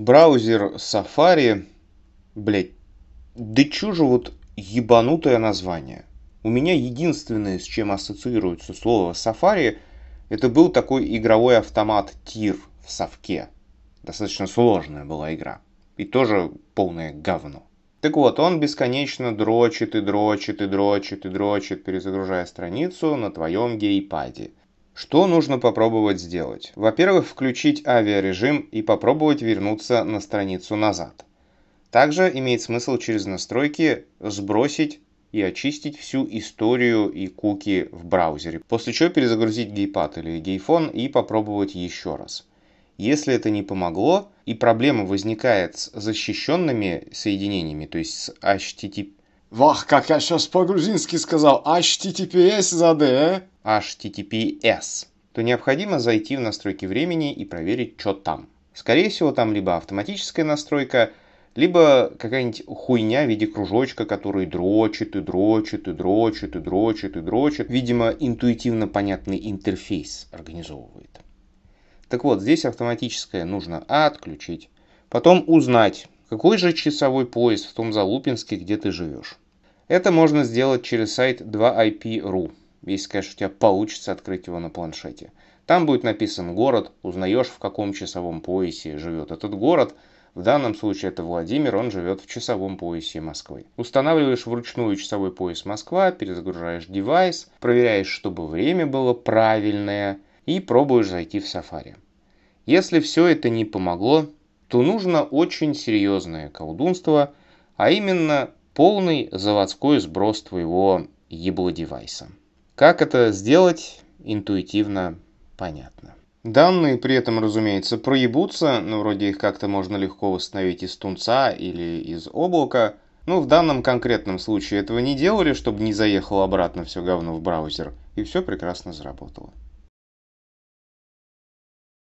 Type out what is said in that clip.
Браузер Safari, блять, да же вот ебанутое название. У меня единственное, с чем ассоциируется слово Safari, это был такой игровой автомат тир в совке. Достаточно сложная была игра. И тоже полное говно. Так вот, он бесконечно дрочит и дрочит и дрочит и дрочит, перезагружая страницу на твоем гейпаде. Что нужно попробовать сделать? Во-первых, включить авиарежим и попробовать вернуться на страницу назад. Также имеет смысл через настройки сбросить и очистить всю историю и куки в браузере, после чего перезагрузить гейпад или гейфон и попробовать еще раз. Если это не помогло и проблема возникает с защищенными соединениями, то есть с HTTP... Вах, как я сейчас по-грузински сказал, HTTPS заде, HTTPS, то необходимо зайти в настройки времени и проверить, что там. Скорее всего, там либо автоматическая настройка, либо какая-нибудь хуйня в виде кружочка, который дрочит и дрочит и дрочит и дрочит и дрочит. Видимо, интуитивно понятный интерфейс организовывает. Так вот, здесь автоматическое нужно отключить. Потом узнать, какой же часовой пояс в том Залупинске, где ты живешь. Это можно сделать через сайт 2IP.ru, если, конечно, у тебя получится открыть его на планшете. Там будет написан город, узнаешь, в каком часовом поясе живет этот город – в данном случае это Владимир, он живет в часовом поясе Москвы. Устанавливаешь вручную часовой пояс Москва, перезагружаешь девайс, проверяешь, чтобы время было правильное и пробуешь зайти в Safari. Если все это не помогло, то нужно очень серьезное колдунство, а именно полный заводской сброс твоего ебло-девайса. Как это сделать, интуитивно понятно. Данные при этом, разумеется, проебутся, но вроде их как-то можно легко восстановить из тунца или из облака. Ну, в данном конкретном случае этого не делали, чтобы не заехало обратно все говно в браузер, и все прекрасно заработало.